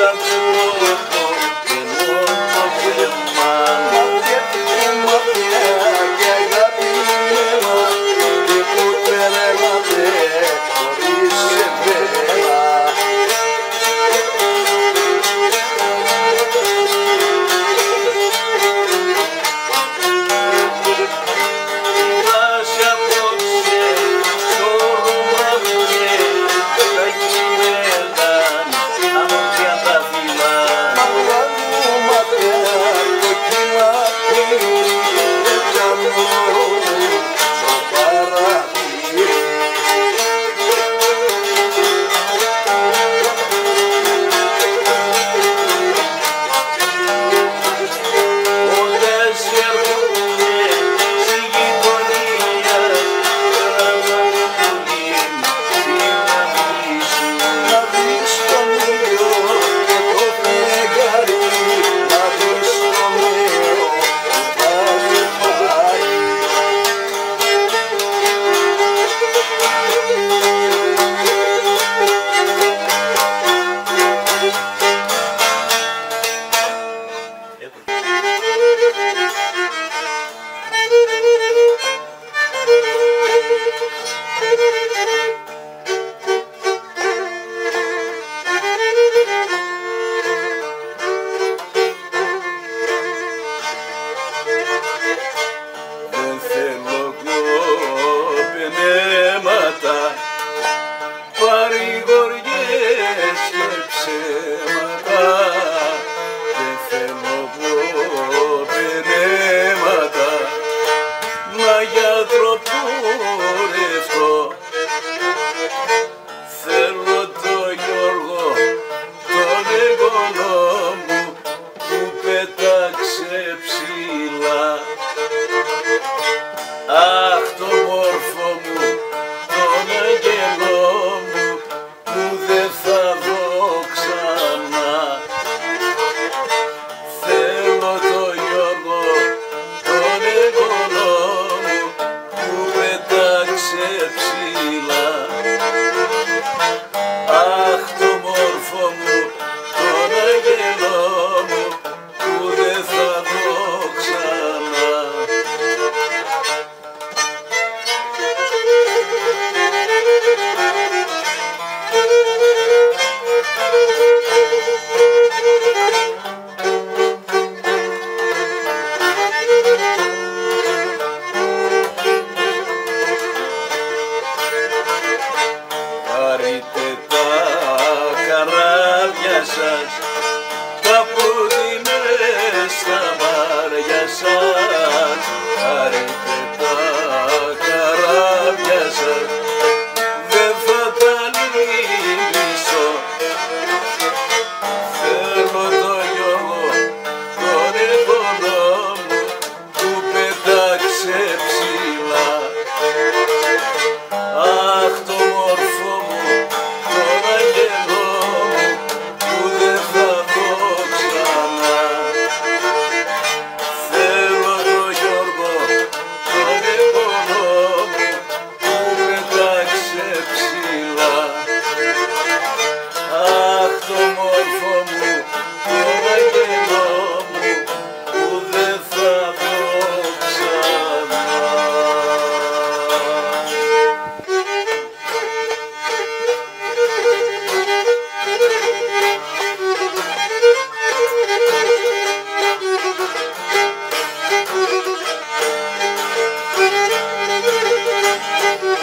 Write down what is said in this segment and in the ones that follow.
Father. Música Τα ψηλά. Αχ το μόρφο μου, τον αγγελό μου που δεν θα δω ξανά. Θέλω το Γιώργο, τον εγγονό μου που πέταξε ψηλά.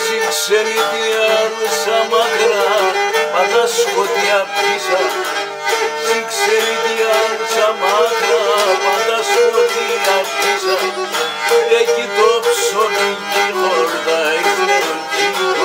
Μαζί ξελιδιάρουσα μακρά Μα τα σκοτειά πίσα Συ ξελιδιάρουσα μακρά Μα τα πίσα Έχει το ψωμί και χορτά το κύριο